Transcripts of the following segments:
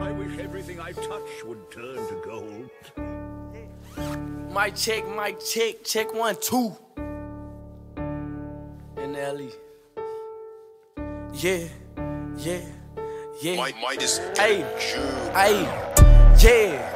I wish everything I touch would turn to gold. Mic check, mic check, check one, two. In the alley. Yeah, yeah, yeah. Might, might is Hey, hey, yeah,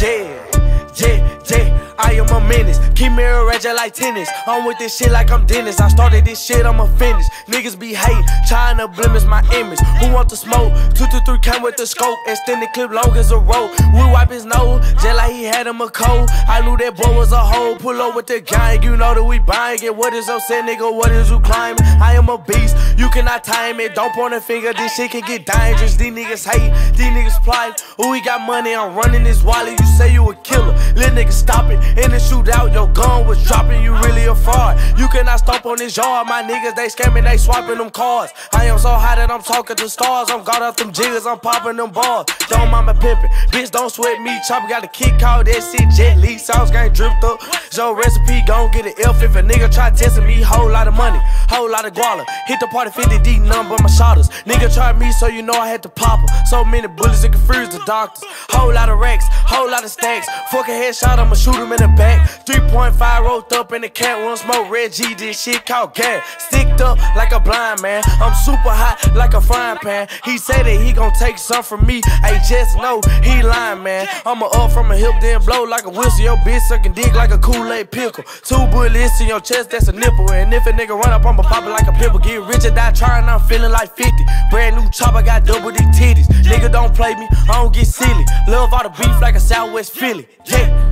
yeah, yeah, yeah. I am a menace. Keep me a like tennis. I'm with this shit like I'm Dennis. I started this shit, I'm a finish. Niggas be hate, trying to blemish my image. Who want the smoke? Two to three came with the scope. Extended clip long as a rope. We wipe his nose, just like he had him a cold. I knew that boy was a hoe. Pull up with the gang, you know that we buying it. What is upset, nigga? What is you climbing? I am a beast. You cannot time it. Don't point a finger. This shit can get dangerous. These niggas hate. These niggas plot. Ooh, we got money. I'm running this wallet. You say you a killer. Little nigga, stop it. In the shootout, your gun was dropping. You really a fraud. You cannot stop on this yard. My niggas, they scamming. They swiping them cars. I am so high that I'm talking to stars. I'm got up them jiggers. I'm popping them bars. Don't mind my pimping. Bitch, don't sweat me. Chopper got a kick out. That shit jet leak. Sauce gang dripped up. Joe recipe, gon' get an F if a nigga try testing me. Whole lot of money. Whole lot of guala. Hit the party 50 D number my shotters. Nigga tried me, so you know I had to pop 'em. So many bullets it confused the doctors. Whole lot of racks, whole lot of stacks. Fuck a headshot, I'ma shoot him in the back. 3.5 rolled up in the cat, one smoke red G. This shit called gas. Sticked up like a blind man. I'm super hot like a frying pan. He said that he gon' take some from me. I just know he lying, man. I'ma up from a hip, then blow like a whistle. Your bitch sucking dick like a Kool-Aid pickle. Two bullets in your chest, that's a nipple. And if a nigga run up, I'ma pop it like a pimple. Get rich or die trying, I'm feeling like 50. Brand new chopper, got double D titties. Nigga don't play me, I don't get silly. Love all the beef like a Southwest Philly. Yeah.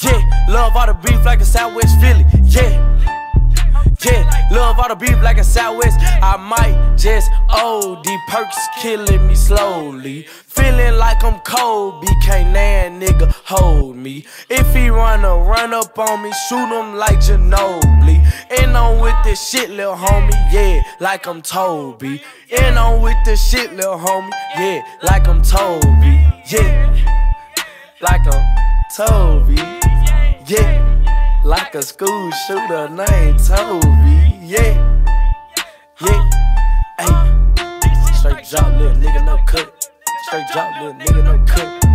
Yeah, love all the beef like a Southwest Philly. Yeah. Yeah, love all the beef like a Southwest. I might just oh, OD perks killing me slowly. Feeling like I'm Kobe, can't nan nigga hold me. If he wanna run up on me, shoot him like Ginobili. And I'm with this shit, lil' homie, yeah, like I'm Toby. And I'm with this shit, lil' homie, yeah, like I'm Toby, yeah, like I'm Toby, a school shooter named Toby, yeah, yeah, hey. Straight drop, little nigga, no cut. Straight drop, little nigga, no cut.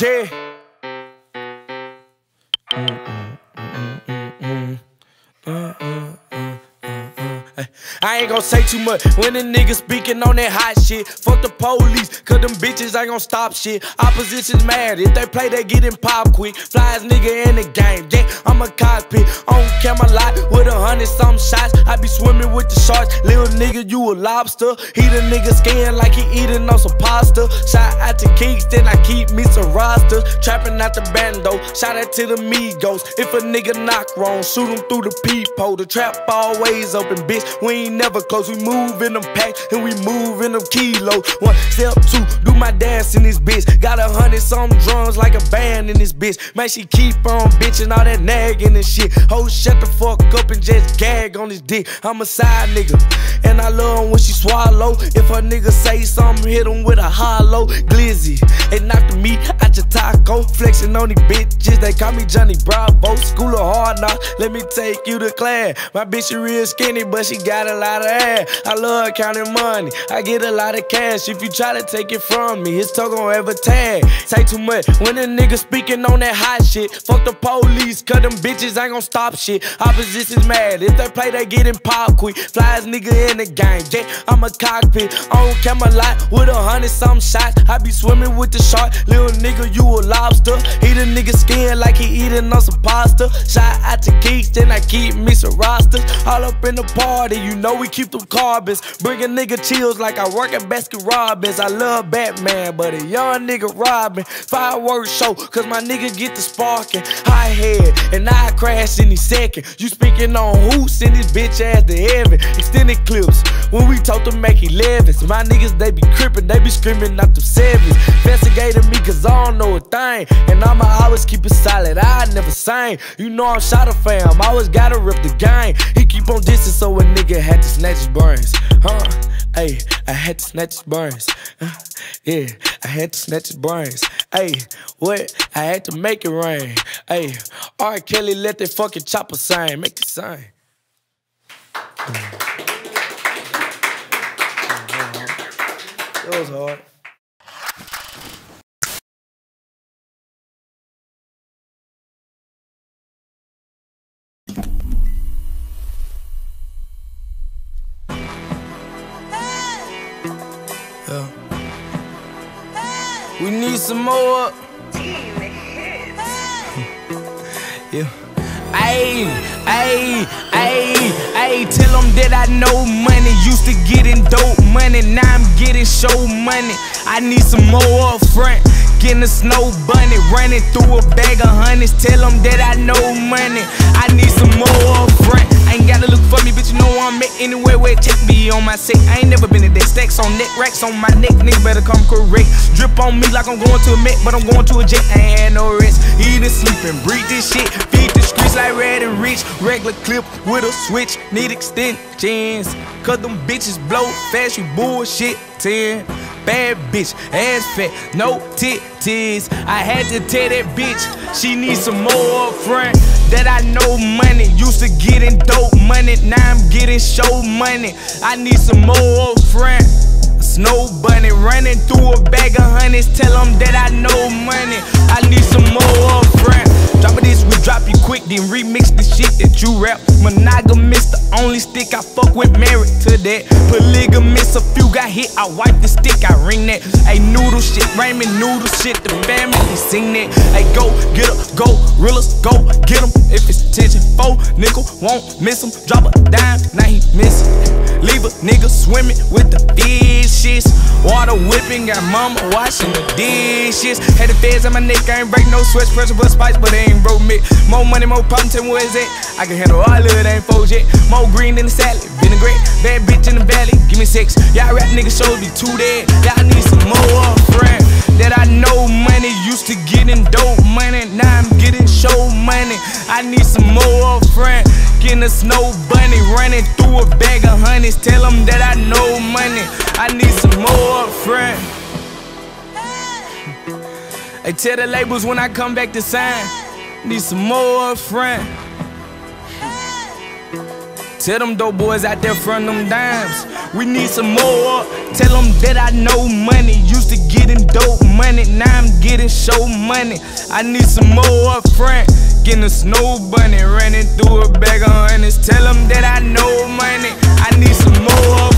Yeah. I ain't gon' say too much when the nigga speaking on that hot shit. Fuck the police, cause them bitches ain't gon' stop shit. Opposition's mad, if they play, they getting pop quick. Flyest nigga in the game, yeah, I'm a cockpit. On camera lot with a hundred some shots. I be swimming with the sharks. Little nigga, you a lobster. He the nigga skin like he eating on some pasta. Shout out to Kingston, I keep me some rosters. Trapping out the bando, shout out to the Migos. If a nigga knock wrong, shoot him through the peephole. The trap always open, bitch. We ain't never close. We move in them packs and we move in them kilos. One step two, do my dance in this bitch. Got a hundred some drums like a band in this bitch. Man, she keep on bitching all that nagging and shit. Oh, shut the fuck up and just gag on this dick. I'm a side nigga, and I love when she swallow. If a nigga say something, hit him with a hollow glizzy. They knock the meat out your taco, flexing on these bitches. They call me Johnny Bravo, school of hard knocks. Let me take you to class. My bitch she real skinny, but she got a lot of ass. I love counting money, I get a lot of cash. If you try to take it from me, his tongue gon' ever tag. Say too much when a nigga speaking on that hot shit. Fuck the police, cause them bitches ain't gon' stop shit. Opposition's mad, if they play, they getting pop quick. Flies nigga in the game, yeah, I'm a cockpit. On camera lot with a hundred some shots. I be swimming with the shark, little nigga, you a lobster. Eat a nigga skin like he eating on some pasta. Shot out the Keeks, then I keep me some rosters. All up in the party, you know we keep them carbons. Bring a nigga chills like I work at Baskin Robbins. I love Batman, but a young nigga robbing. Fireworks show, cause my nigga get the sparking. High head, and I crash any second. You speaking on who send this bitch ass to heaven. Extended clips, when we talk to make 11s. My niggas, they be crippin', they be screaming out them sevens. Investigating me, cause I don't know a thing. And I'ma always keep it solid, I never sing. You know I'm shot a fam, I always gotta rip the game. He keep on dissing, so a nigga had to snatch his brains. Huh? Hey, I had to snatch his. Uh, yeah, I had to snatch his brains. Hey, what? I had to make it rain. Hey, R. Kelly let that fucking chopper sing. Make it sing. That was hard. Yeah. We need some more. yeah. Ayy, ayy, ayy, ayy, tell them that I know money. Used to getting dope money, now I'm getting show money. I need some more up front. Getting a snow bunny, running through a bag of honeys. Tell them that I know money. I need some more up front. Ain't gotta look for me, bitch. You know I'm at anywhere where check me on my set. I ain't never been in that stacks on neck racks on my neck. Nigga better come correct. Drip on me like I'm going to a Met, but I'm going to a jet. I ain't had no rest. Eating, sleeping, breathe this shit. Feed the streets like red and rich. Regular clip with a switch. Need extensions. Cause them bitches blow fast, you bullshit. 10 bad bitch, ass fat, no titties. I had to tell that bitch she needs some more front. That I know money, used to getting dope money, now I'm getting show money. I need some more front. Snow bunny running through a bag of honeys, tell them that I know money. I need some more up front. Drop it this, we drop you quick, then remix the shit that you rap. Monogamous, the only stick I fuck with, married to that. Polygamous, a few got hit, I wipe the stick, I ring that. Hey, noodle shit, ramen noodle shit, the family sing that. Hey, go get up, go, realers, go get get 'em. If it's attention, four nickel, won't miss miss 'em. Drop a dime, now he missing. Leave a nigga swimming with the fishes. Water whipping, got mama washing the dishes. Had the feds on my neck, I ain't break no sweats, pressure for spice, but they More money, more me where is it? I can handle all of it, ain't foes yet. More green than the salad, vinaigrette. Bad bitch in the valley, give me six. Y'all rap niggas shows be too dead. Y'all need some more front. That I know money, used to getting dope money, now I'm getting show money. I need some more front. Getting a snow bunny, running through a bag of honeys. Tell them that I know money. I need some more front. Hey, tell the labels when I come back to sign. Need some more front. Tell them dope boys out there front them dimes. We need some more. Tell them that I know money. Used to getting dope money. Now I'm getting show money. I need some more up front. Getting a snow bunny running through a bag of honeys. Tell them that I know money. I need some more up